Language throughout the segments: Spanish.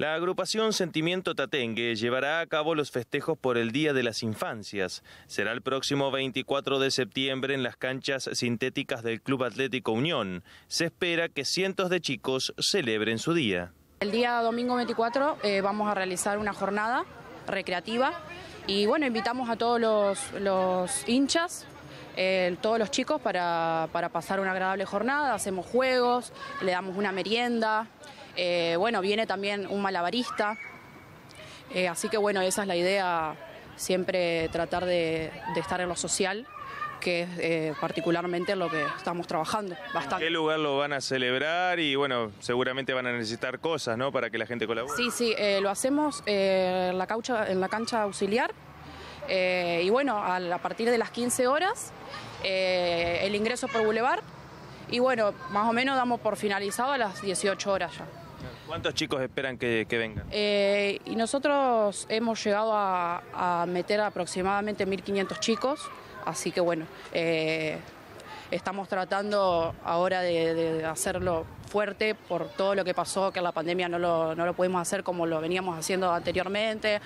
La agrupación Sentimiento Tatengue llevará a cabo los festejos por el Día de las Infancias. Será el próximo 24 de septiembre en las canchas sintéticas del Club Atlético Unión. Se espera que cientos de chicos celebren su día. El día domingo 24 eh, vamos a realizar una jornada recreativa y bueno, invitamos a todos los, hinchas eh, todos los chicos para, para, pasar una agradable jornada, hacemos juegos, le damos una merienda, eh, bueno, viene también un malabarista, eh, así que bueno, esa es la idea, siempre tratar de, estar en lo social que es eh, particularmente lo que estamos trabajando bastante. ¿En qué lugar lo van a celebrar? Y bueno, seguramente van a necesitar cosas, ¿no? Para que la gente colabore. Sí, sí, lo hacemos en, la caucha, en la cancha auxiliar. y bueno, a, partir de las 15 horas, el ingreso por Boulevard. Y bueno, más o menos damos por finalizado a las 18 horas ya. ¿Cuántos chicos esperan que, vengan? Eh, y nosotros hemos llegado a, meter aproximadamente 1.500 chicos, así que bueno, eh, estamos tratando ahora de, hacerlo fuerte por todo lo que pasó, que la pandemia no lo, no lo pudimos hacer como lo veníamos haciendo anteriormente,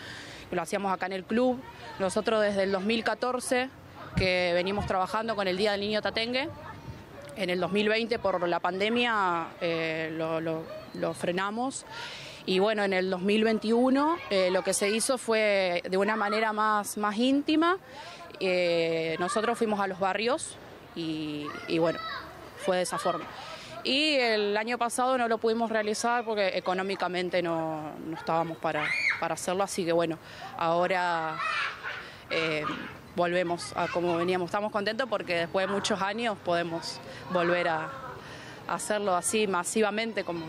lo hacíamos acá en el club. Nosotros desde el 2014 que venimos trabajando con el Día del Niño Tatengue, en el 2020 por la pandemia eh, lo, frenamos y bueno, en el 2021 eh, lo que se hizo fue de una manera más, más íntima. Eh, nosotros fuimos a los barrios y, bueno, fue de esa forma. Y el año pasado no lo pudimos realizar porque económicamente no, estábamos para, para, hacerlo, así que bueno, ahora volvemos a como veníamos. Estamos contentos porque después de muchos años podemos volver a, hacerlo así masivamente como,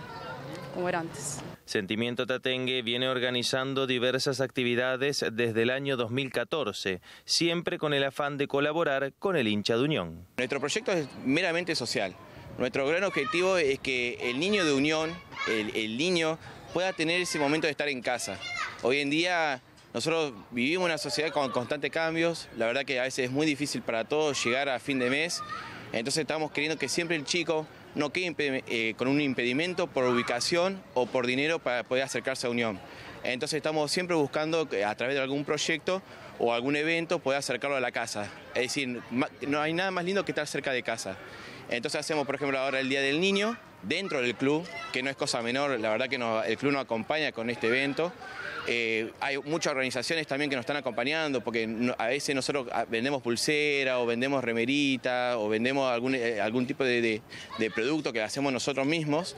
como era antes. Sentimiento Tatengue viene organizando diversas actividades desde el año 2014, siempre con el afán de colaborar con el hincha de Unión. Nuestro proyecto es meramente social. Nuestro gran objetivo es que el niño de Unión, el, el niño, pueda tener ese momento de estar en casa. Hoy en día nosotros vivimos una sociedad con constantes cambios, la verdad que a veces es muy difícil para todos llegar a fin de mes, entonces estamos queriendo que siempre el chico no quede eh, con un impedimento por ubicación o por dinero para poder acercarse a Unión. Entonces estamos siempre buscando a través de algún proyecto o algún evento poder acercarlo a la casa. Es decir, no hay nada más lindo que estar cerca de casa. Entonces hacemos, por ejemplo, ahora el Día del Niño dentro del club, que no es cosa menor, la verdad que el club nos acompaña con este evento. Eh, hay muchas organizaciones también que nos están acompañando, porque a veces nosotros ah, vendemos pulsera o vendemos remerita o vendemos algún, eh, algún tipo de, producto que hacemos nosotros mismos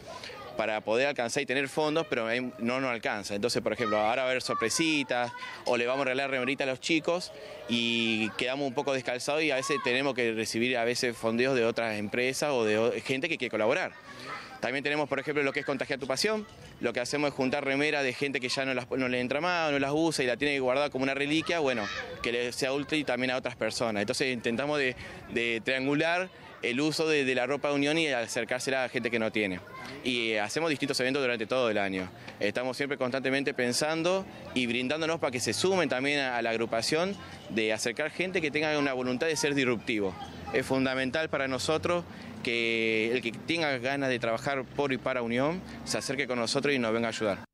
para poder alcanzar y tener fondos, pero no nos alcanza. Entonces, por ejemplo, ahora va a haber sorpresitas o le vamos a regalar remerita a los chicos y quedamos un poco descalzados y a veces tenemos que recibir a veces fondeos de otras empresas o de gente que quiere colaborar. También tenemos, por ejemplo, lo que es Contagiar tu Pasión. Lo que hacemos es juntar remera de gente que ya no, las, no le entra más, no las usa y la tiene guardada como una reliquia, bueno, que le sea útil también a otras personas. Entonces intentamos de, triangular el uso de, la ropa de unión y acercársela a gente que no tiene. Y eh, hacemos distintos eventos durante todo el año. Estamos siempre constantemente pensando y brindándonos para que se sumen también a la agrupación de acercar gente que tenga una voluntad de ser disruptivo. Es fundamental para nosotros que el que tenga ganas de trabajar por y para Unión se acerque con nosotros y nos venga a ayudar.